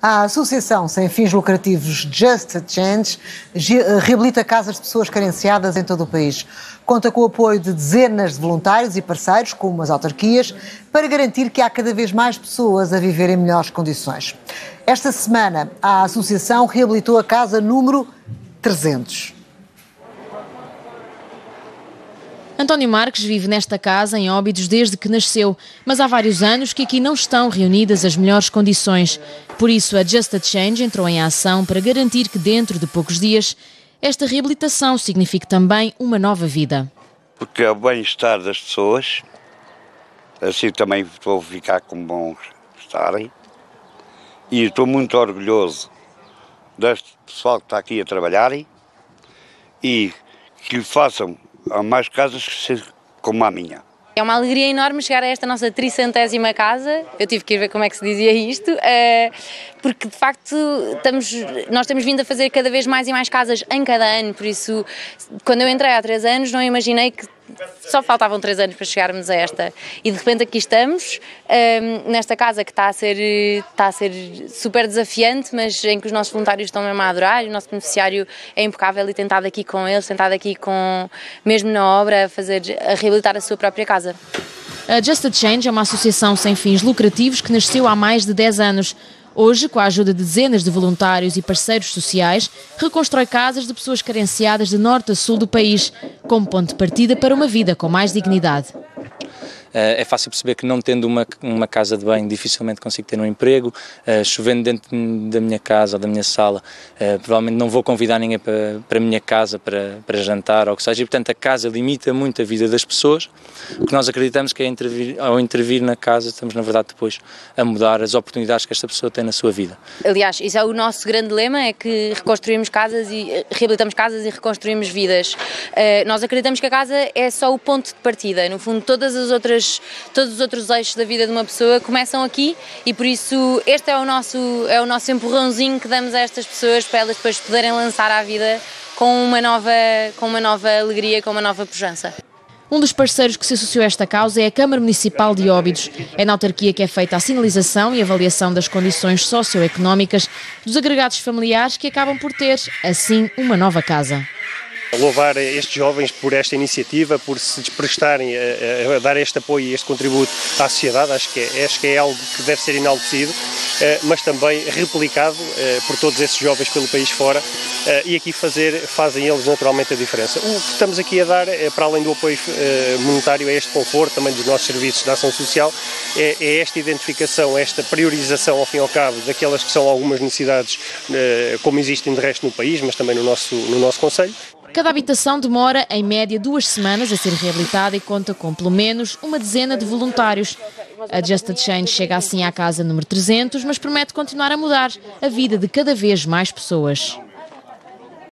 A Associação Sem Fins Lucrativos Just a Change reabilita casas de pessoas carenciadas em todo o país. Conta com o apoio de dezenas de voluntários e parceiros, como as autarquias, para garantir que há cada vez mais pessoas a viver em melhores condições. Esta semana, a Associação reabilitou a casa número 300. António Marques vive nesta casa em Óbidos desde que nasceu, mas há vários anos que aqui não estão reunidas as melhores condições. Por isso, a Just a Change entrou em ação para garantir que dentro de poucos dias esta reabilitação signifique também uma nova vida. Porque é o bem-estar das pessoas, assim também vou ficar com bons estarem. E estou muito orgulhoso deste pessoal que está aqui a trabalharem e que façam há mais casas como a minha. É uma alegria enorme chegar a esta nossa tricentésima casa. Eu tive que ir ver como é que se dizia isto, eh, porque de facto estamos, nós temos vindo a fazer cada vez mais e mais casas em cada ano. Por isso, quando eu entrei há três anos, não imaginei que só faltavam três anos para chegarmos a esta. E de repente aqui estamos um, nesta casa que está a ser está a ser super desafiante mas em que os nossos voluntários estão mesmo a adorar e o nosso beneficiário é impecável e tentado aqui com eles tentado aqui com mesmo na obra a fazer a reabilitar a sua própria casa. A Just a Change é uma associação sem fins lucrativos que nasceu há mais de 10 anos Hoje, com a ajuda de dezenas de voluntários e parceiros sociais, reconstrói casas de pessoas carenciadas de norte a sul do país, como ponto de partida para uma vida com mais dignidade. Eh, é fácil perceber que não tendo uma, uma casa de banho dificilmente consigo ter um emprego, uh, chovendo dentro da minha casa ou da minha sala, uh, provavelmente não vou convidar ninguém para, para a minha casa para, para jantar ou o que seja, e portanto a casa limita muito a vida das pessoas, que nós acreditamos que é intervir, ao intervir na casa estamos na verdade depois a mudar as oportunidades que esta pessoa tem na sua vida. Aliás, isso é o nosso grande lema, é que reconstruímos casas e reabilitamos casas e reconstruímos vidas. Nós acreditamos que a casa é só o ponto de partida, no fundo todas as outras outras, todos os outros eixos da vida de uma pessoa começam aqui e por isso este é o nosso, é o nosso empurrãozinho que damos a estas pessoas para elas depois poderem lançar a vida com uma nova, com uma nova alegria, com uma nova pujança. Um dos parceiros que se associou a esta causa é a Câmara Municipal de Óbidos. É na autarquia que é feita a sinalização e avaliação das condições socioeconómicas dos agregados familiares que acabam por ter, assim, uma nova casa. Louvar estes jovens por esta iniciativa, por se desprestarem a, a, dar este apoio e este contributo à sociedade, acho que é, acho que é algo que deve ser enaltecido, eh, mas também replicado eh, por todos esses jovens pelo país fora eh, e aqui fazer, fazem eles naturalmente a diferença. O que estamos aqui a dar, para além do apoio monetário, é este conforto também dos nossos serviços de ação social, é, é esta identificação, esta priorização, ao fim e ao cabo, daquelas que são algumas necessidades, como existem de resto no país, mas também no nosso, no nosso Conselho. Cada habitação demora, em média, duas semanas a ser reabilitada e conta com pelo menos uma dezena de voluntários. A Just a Change chega assim à casa número 300, mas promete continuar a mudar a vida de cada vez mais pessoas.